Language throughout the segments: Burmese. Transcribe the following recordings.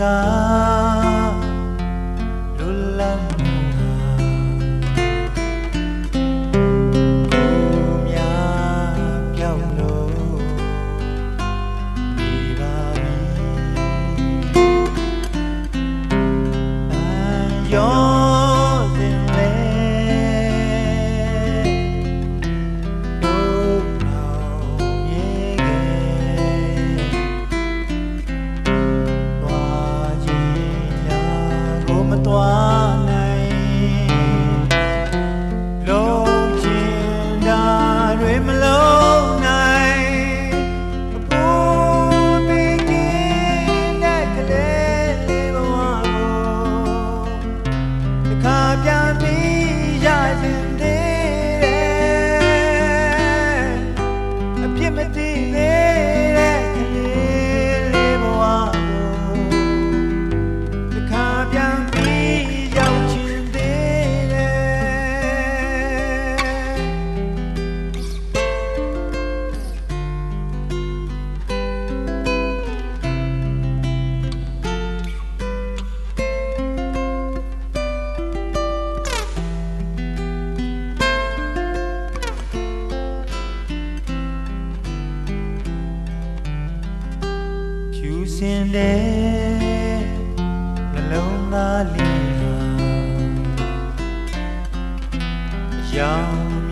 nga dulang မသွားနိုင်လုံးချင်တာတွေမလုံးနိုင်အဖို့ပေးခြင်းနဲ့ကလေးလေးဘဝကိုတစ်ခါပြန်ပြီးရစင်သေးတယ်အပြစ်မသိသေး စင်တဲ့နှလုံးသားလေးဟာရောင်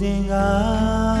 losing eyes.